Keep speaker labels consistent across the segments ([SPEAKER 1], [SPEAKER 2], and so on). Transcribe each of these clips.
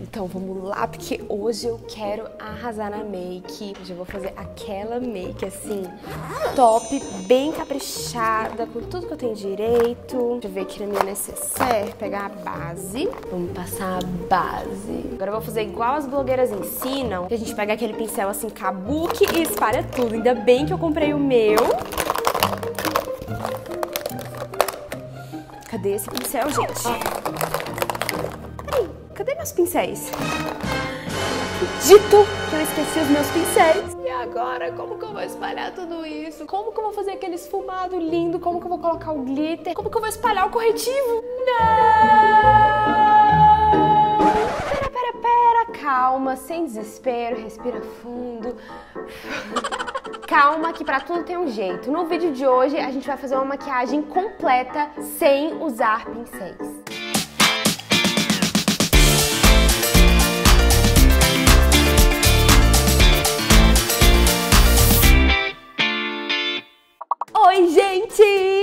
[SPEAKER 1] então vamos lá, porque hoje eu quero arrasar na make. Hoje eu vou fazer aquela make assim, top, bem caprichada, com tudo que eu tenho direito. Deixa eu ver aqui na minha necessaire, pegar a base. Vamos passar a base. Agora eu vou fazer igual as blogueiras ensinam, que a gente pega aquele pincel assim, kabuki e espalha tudo. Ainda bem que eu comprei o meu. Cadê esse pincel, gente? Peraí, cadê meus pincéis? Dito que eu esqueci os meus pincéis. E agora, como que eu vou espalhar tudo isso? Como que eu vou fazer aquele esfumado lindo? Como que eu vou colocar o glitter? Como que eu vou espalhar o corretivo? Não! Pera, pera, pera, calma, sem desespero, respira fundo. Calma que pra tudo tem um jeito. No vídeo de hoje a gente vai fazer uma maquiagem completa sem usar pincéis. Oi, gente!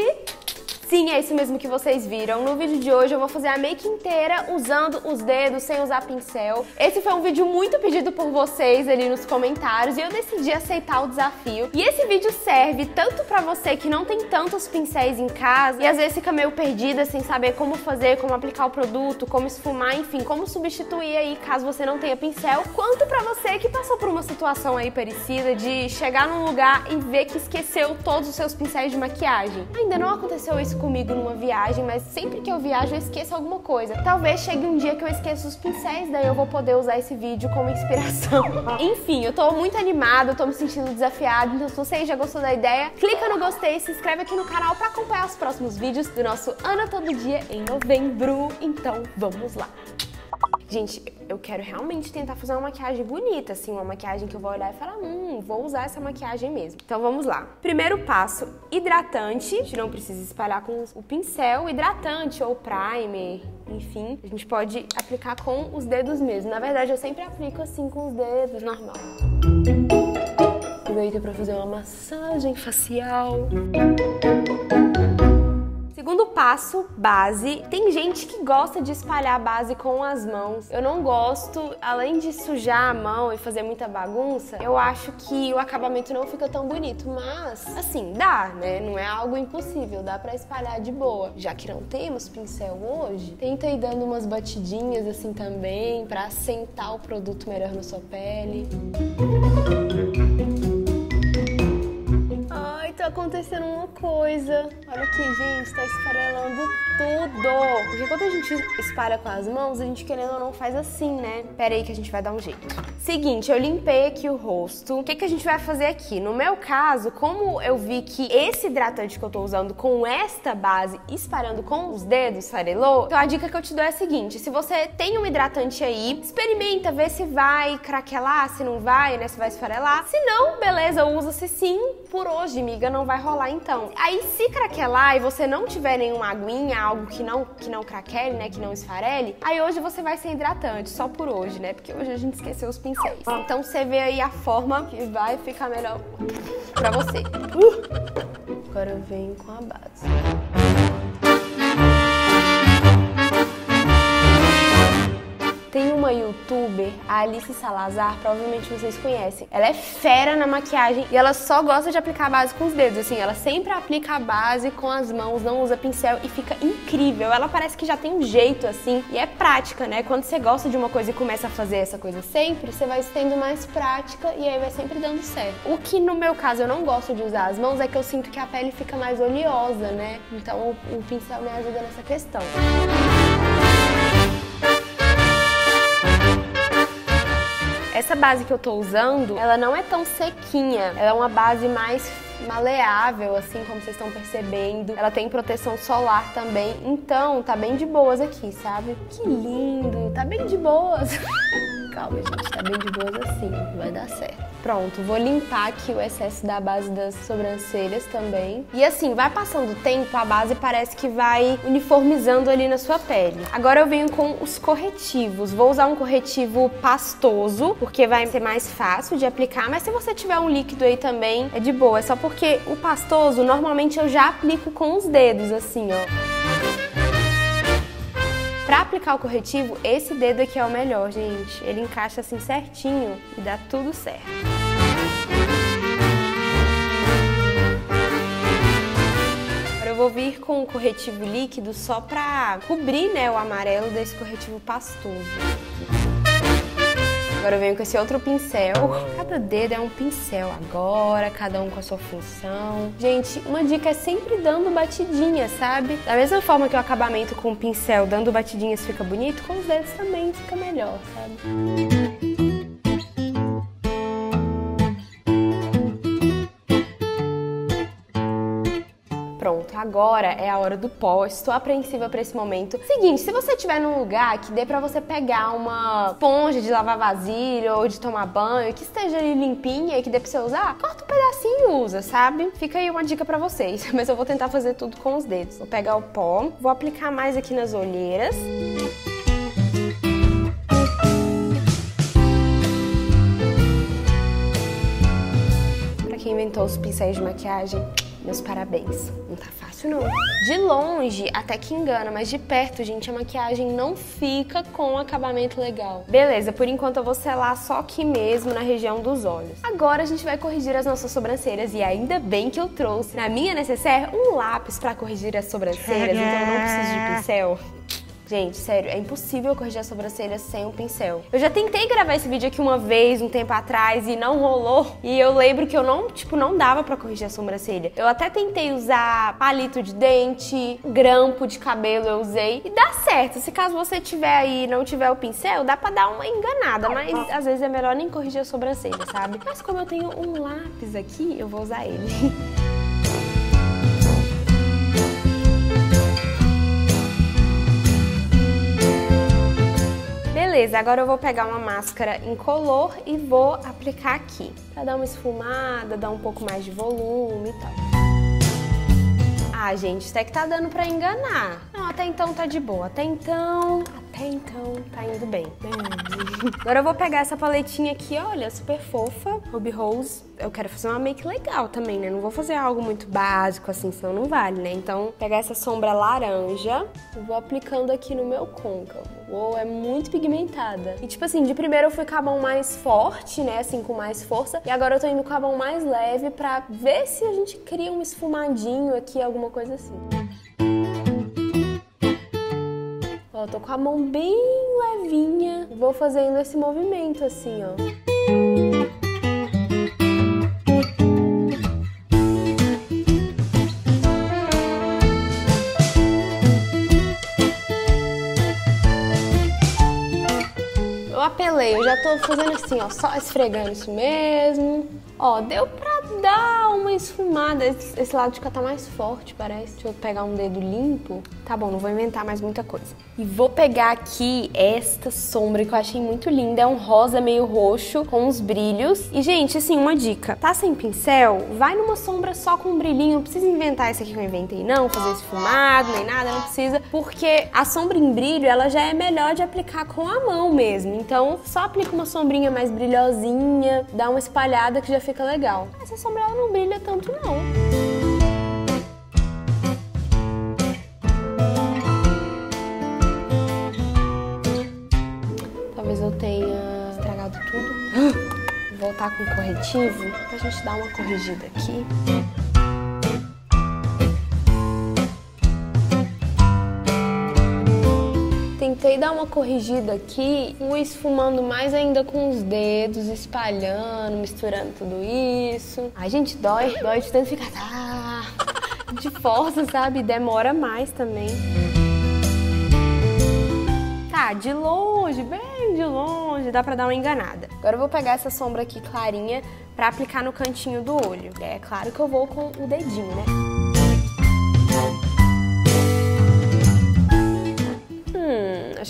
[SPEAKER 1] Sim, é isso mesmo que vocês viram. No vídeo de hoje eu vou fazer a make inteira usando os dedos, sem usar pincel. Esse foi um vídeo muito pedido por vocês ali nos comentários e eu decidi aceitar o desafio. E esse vídeo serve tanto pra você que não tem tantos pincéis em casa e às vezes fica meio perdida sem saber como fazer, como aplicar o produto, como esfumar, enfim, como substituir aí caso você não tenha pincel, quanto pra você que passou por uma situação aí parecida de chegar num lugar e ver que esqueceu todos os seus pincéis de maquiagem. Ainda não aconteceu isso comigo numa viagem, mas sempre que eu viajo eu esqueço alguma coisa. Talvez chegue um dia que eu esqueça os pincéis, daí eu vou poder usar esse vídeo como inspiração. Enfim, eu tô muito animada, eu tô me sentindo desafiada, então se você já gostou da ideia, clica no gostei e se inscreve aqui no canal para acompanhar os próximos vídeos do nosso Ana Todo Dia em novembro. Então, vamos lá! Gente, eu quero realmente tentar fazer uma maquiagem bonita, assim, uma maquiagem que eu vou olhar e falar, hum, vou usar essa maquiagem mesmo. Então vamos lá. Primeiro passo, hidratante. A gente não precisa espalhar com o pincel, hidratante ou primer, enfim. A gente pode aplicar com os dedos mesmo. Na verdade, eu sempre aplico assim com os dedos, normal. Aproveito para fazer uma massagem facial. Segundo passo, base. Tem gente que gosta de espalhar a base com as mãos. Eu não gosto, além de sujar a mão e fazer muita bagunça, eu acho que o acabamento não fica tão bonito. Mas, assim, dá, né? Não é algo impossível, dá pra espalhar de boa. Já que não temos pincel hoje, tenta ir dando umas batidinhas assim também pra assentar o produto melhor na sua pele. Acontecendo uma coisa. Olha aqui, gente, tá esfarelando tudo. Porque quando a gente espalha com as mãos, a gente querendo ou não faz assim, né? Pera aí que a gente vai dar um jeito. Seguinte, eu limpei aqui o rosto. O que, que a gente vai fazer aqui? No meu caso, como eu vi que esse hidratante que eu tô usando com esta base espalhando com os dedos esfarelou, então a dica que eu te dou é a seguinte, se você tem um hidratante aí, experimenta, vê se vai craquelar, se não vai, né, se vai esfarelar. Se não, beleza, usa-se sim. Por hoje, miga, não vai rolar então. Aí se craquelar e você não tiver nenhuma aguinha, algo que não, que não craquele, né, que não esfarele, aí hoje você vai ser hidratante, só por hoje, né, porque hoje a gente esqueceu os pincéis. Então você vê aí a forma que vai ficar melhor pra você. Uh! Agora venho com a base. Youtuber, a Alice Salazar, provavelmente vocês conhecem. Ela é fera na maquiagem e ela só gosta de aplicar a base com os dedos. Assim, ela sempre aplica a base com as mãos, não usa pincel e fica incrível. Ela parece que já tem um jeito assim e é prática, né? Quando você gosta de uma coisa e começa a fazer essa coisa sempre, você vai tendo mais prática e aí vai sempre dando certo. O que no meu caso eu não gosto de usar as mãos é que eu sinto que a pele fica mais oleosa, né? Então o, pincel me ajuda nessa questão. Essa base que eu tô usando, ela não é tão sequinha. Ela é uma base mais maleável, assim como vocês estão percebendo. Ela tem proteção solar também, então tá bem de boas aqui, sabe? Que lindo, tá bem de boas. Calma, gente, tá bem de boas assim, vai dar certo. Pronto, vou limpar aqui o excesso da base das sobrancelhas também. E assim, vai passando o tempo, a base parece que vai uniformizando ali na sua pele. Agora eu venho com os corretivos. Vou usar um corretivo pastoso, porque vai ser mais fácil de aplicar, mas se você tiver um líquido aí também, é de boa. É só porque o pastoso, normalmente eu já aplico com os dedos, assim, ó. Pra aplicar o corretivo, esse dedo aqui é o melhor, gente. Ele encaixa assim certinho e dá tudo certo. Vou vir com o corretivo líquido só pra cobrir né, o amarelo desse corretivo pastoso. Agora eu venho com esse outro pincel. Cada dedo é um pincel agora, cada um com a sua função. Gente, uma dica é sempre dando batidinha, sabe? Da mesma forma que o acabamento com o pincel dando batidinhas fica bonito, com os dedos também fica melhor, sabe? Agora é a hora do pó. Estou apreensiva para esse momento. Seguinte, se você estiver num lugar que dê para você pegar uma esponja de lavar vasilha ou de tomar banho, que esteja ali limpinha e que dê para você usar, corta um pedacinho e usa, sabe? Fica aí uma dica para vocês, mas eu vou tentar fazer tudo com os dedos. Vou pegar o pó, vou aplicar mais aqui nas olheiras. Para inventou os pincéis de maquiagem, meus parabéns. Não tá fácil, não. De longe, até que engana, mas de perto, gente, a maquiagem não fica com um acabamento legal. Beleza, por enquanto eu vou selar só aqui mesmo, na região dos olhos. Agora a gente vai corrigir as nossas sobrancelhas e ainda bem que eu trouxe na minha necessaire um lápis pra corrigir as sobrancelhas, então eu não preciso de pincel. Gente, sério, é impossível corrigir a sobrancelha sem um pincel. Eu já tentei gravar esse vídeo aqui uma vez, um tempo atrás, e não rolou. E eu lembro que eu não, tipo, não dava pra corrigir a sobrancelha. Eu até tentei usar palito de dente, grampo de cabelo eu usei. E dá certo. Se caso você tiver aí e não tiver o pincel, dá pra dar uma enganada. Mas às vezes é melhor nem corrigir a sobrancelha, sabe? Mas como eu tenho um lápis aqui, eu vou usar ele. Beleza, agora eu vou pegar uma máscara incolor e vou aplicar aqui, pra dar uma esfumada, dar um pouco mais de volume e tal. Ah, gente, até que tá dando pra enganar. Não, até então tá de boa. Até então, até então tá indo bem. Agora eu vou pegar essa paletinha aqui, olha, super fofa, Ruby Rose. Eu quero fazer uma make legal também, né? Não vou fazer algo muito básico assim, senão não vale, né? Então, pegar essa sombra laranja e vou aplicando aqui no meu côncavo. Uou, é muito pigmentada. E tipo assim, de primeiro eu fui com a mão mais forte, né? Assim, com mais força. E agora eu tô indo com a mão mais leve pra ver se a gente cria um esfumadinho aqui, alguma coisa assim. Ó, tô com a mão bem levinha. Vou fazendo esse movimento assim, ó. Apelei, eu já tô fazendo assim, ó, só esfregando isso mesmo. Ó, deu pra dar uma esfumada. Esse, esse lado de cá tá mais forte, parece. Deixa eu pegar um dedo limpo. Tá bom, não vou inventar mais muita coisa. E vou pegar aqui esta sombra que eu achei muito linda. É um rosa meio roxo, com uns brilhos. E, gente, assim, uma dica. Tá sem pincel? Vai numa sombra só com brilhinho. Não precisa inventar isso aqui que eu inventei, não. Fazer esfumado, nem nada, não precisa. Porque a sombra em brilho, ela já é melhor de aplicar com a mão mesmo. Então, só aplica uma sombrinha mais brilhosinha, dá uma espalhada que já fica legal. Essa sombra, ela não brilha tanto, não. Talvez eu tenha estragado tudo. Voltar com o corretivo pra gente dar uma corrigida aqui. Tentei dar uma corrigida aqui, fui esfumando mais ainda com os dedos, espalhando, misturando tudo isso. Ai, gente, dói, dói de tanto ficar tá, de força, sabe? Demora mais também. Tá, de longe, bem de longe, dá pra dar uma enganada. Agora eu vou pegar essa sombra aqui clarinha pra aplicar no cantinho do olho. É claro que eu vou com o dedinho, né?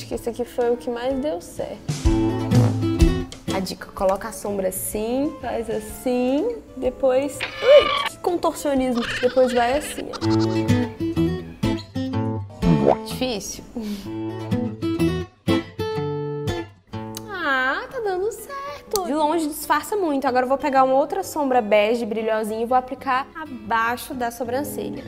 [SPEAKER 1] Que esse aqui foi o que mais deu certo. A dica, coloca a sombra assim, faz assim, depois... Ui, que contorcionismo! Depois vai assim, ó. Difícil? Ah, tá dando certo. De longe disfarça muito. Agora eu vou pegar uma outra sombra bege brilhosinha e vou aplicar abaixo da sobrancelha.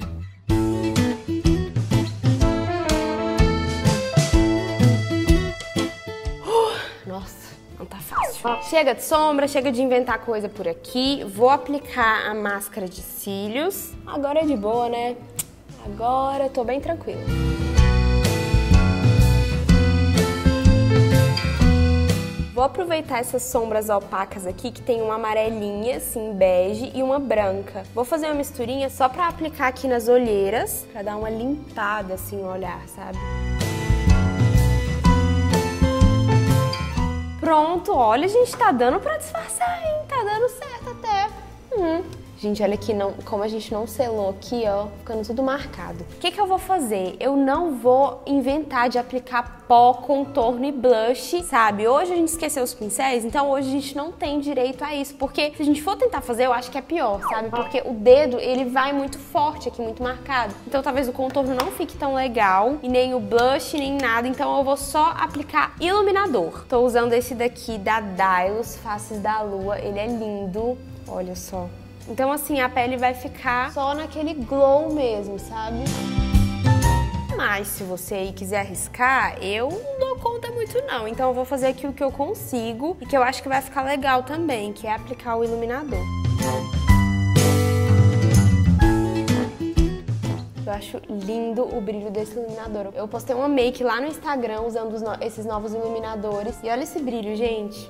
[SPEAKER 1] Chega de sombra, chega de inventar coisa por aqui. Vou aplicar a máscara de cílios. Agora é de boa, né? Agora eu tô bem tranquila. Vou aproveitar essas sombras opacas aqui, que tem uma amarelinha, assim, bege, e uma branca. Vou fazer uma misturinha só pra aplicar aqui nas olheiras, pra dar uma limpada, assim, no olhar, sabe? Pronto, olha, a gente tá dando pra disfarçar, hein? Tá dando certo até. Hum. Gente, olha aqui, não, como a gente não selou aqui, ó, ficando tudo marcado. O que que eu vou fazer? Eu não vou inventar de aplicar pó, contorno e blush, sabe? Hoje a gente esqueceu os pincéis, então hoje a gente não tem direito a isso, porque se a gente for tentar fazer, eu acho que é pior, sabe? Porque o dedo, ele vai muito forte aqui, muito marcado. Então talvez o contorno não fique tão legal, e nem o blush, nem nada, então eu vou só aplicar iluminador. Tô usando esse daqui da Dylos, Faces da Lua, ele é lindo, olha só. Então, assim, a pele vai ficar só naquele glow mesmo, sabe? Mas se você aí quiser arriscar, eu não dou conta muito não. Então eu vou fazer aqui o que eu consigo e que eu acho que vai ficar legal também, que é aplicar o iluminador. Eu acho lindo o brilho desse iluminador. Eu postei uma make lá no Instagram usando no esses novos iluminadores. E olha esse brilho, gente.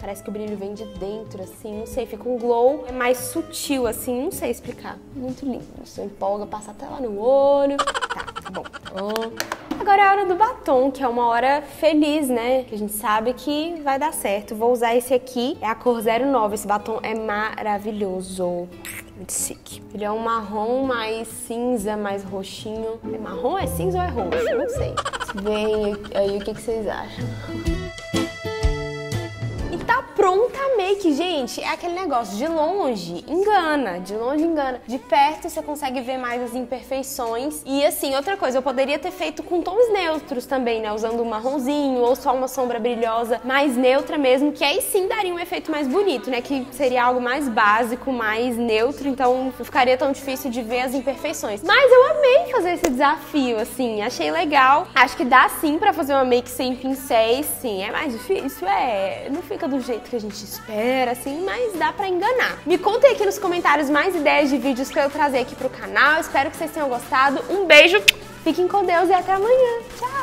[SPEAKER 1] Parece que o brilho vem de dentro, assim, não sei, fica um glow é mais sutil, assim, não sei explicar. Muito lindo. Isso empolga, passa até lá no olho. Tá, tá bom. Agora é a hora do batom, que é uma hora feliz, né? Que a gente sabe que vai dar certo. Vou usar esse aqui, é a cor 09. Esse batom é maravilhoso. Muito chique. Ele é um marrom mais cinza, mais roxinho. É marrom, é cinza ou é roxo? Não sei. Vem aí o que, que vocês acham pronta a make, gente. É aquele negócio, de longe engana, de longe engana. De perto você consegue ver mais as imperfeições. E assim, outra coisa, eu poderia ter feito com tons neutros também, né? Usando um marronzinho ou só uma sombra brilhosa mais neutra mesmo, que aí sim daria um efeito mais bonito, né? Que seria algo mais básico, mais neutro, então não ficaria tão difícil de ver as imperfeições. Mas eu amei fazer esse desafio, assim, achei legal. Acho que dá sim para fazer uma make sem pincéis, sim. É mais difícil, é. Não fica do jeito que a gente espera, assim, mas dá pra enganar. Me contem aqui nos comentários mais ideias de vídeos pra eu trazer aqui pro canal. Espero que vocês tenham gostado. Um beijo, fiquem com Deus e até amanhã. Tchau!